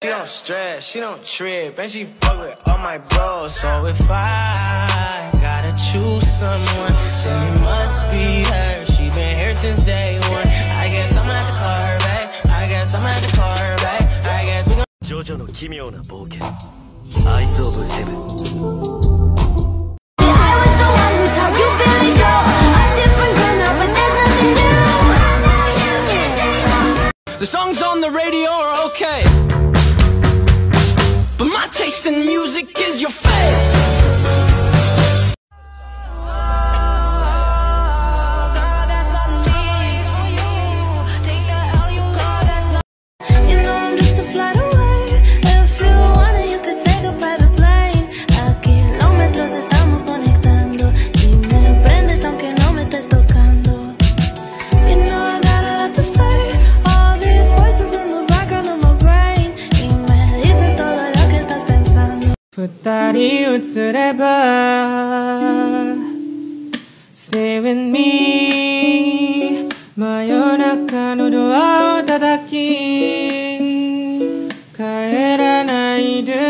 She don't stress, she don't trip, and she fuck with all my bros. So if I gotta choose someone, then it must be her. She been here since day one. I guess I'ma have to call her back. I guess I'ma have to call her back. I guess we gon' ジョジョの奇妙な冒険アイズ・オブ・ヘブン I was the one who taught you Billy Joe. A different girl now, but there's nothing new. The songs on the radio are okay. In music is your face. 二人映れば Stay with me 真夜中のドアを叩き